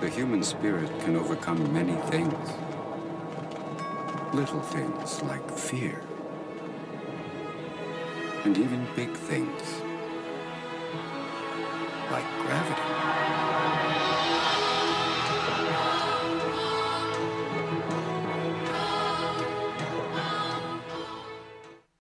The human spirit can overcome many things. Little things like fear. And even big things like gravity.